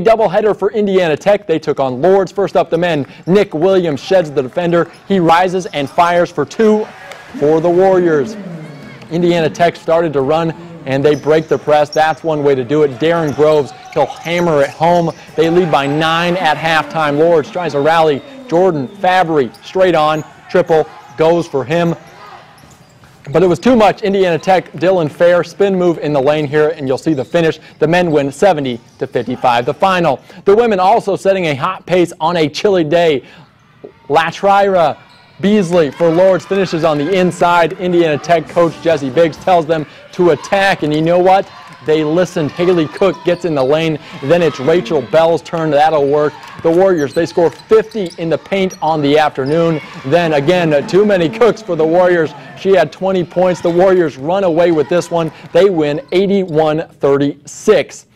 Doubleheader for Indiana Tech. They took on Lourdes. First up, the men. Nick Williams sheds the defender. He rises and fires for two for the Warriors. Indiana Tech started to run and they break the press. That's one way to do it. Darren Groves, he'll hammer it home. They lead by nine at halftime. Lourdes tries a rally. Jordan Fabry straight on. Triple goes for him. But it was too much. Indiana Tech, Dylan Fair, spin move in the lane here, and you'll see the finish. The men win 70 to 55. The final. The women also setting a hot pace on a chilly day. Latrira Beasley for Lourdes finishes on the inside. Indiana Tech coach Jesse Biggs tells them to attack, and you know what? They listened. Haley Cook gets in the lane. Then it's Rachel Bell's turn. That'll work. The Warriors, they score 50 in the paint on the afternoon. Then again, uh, too many cooks for the Warriors. She had 20 points. The Warriors run away with this one. They win 81 36.